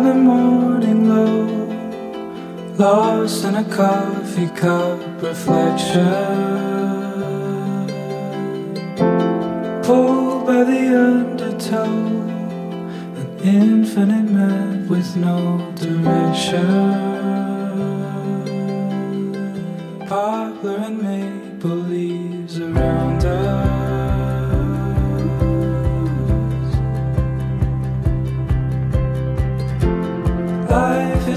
In the morning glow, lost in a coffee cup reflection. Pulled by the undertow, an infinite map with no direction. Poplar and maple leaves around us.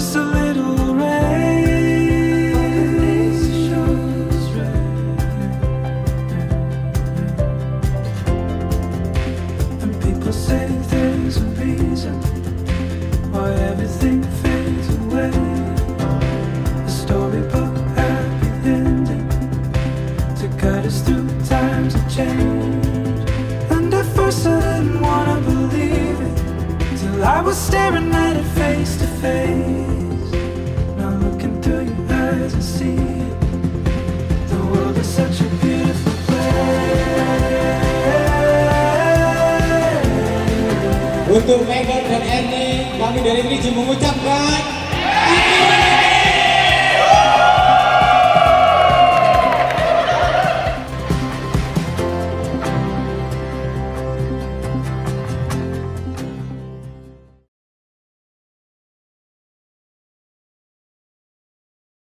just a little rain. And people say there's a reason why everything fades away. Storybook happy ending to us through times of change. And at I Till I was staring at it face to face. Now looking through your eyes I see it The world is such a beautiful place. Untuk Megan dan Erni, kami dari Triji mengucapkan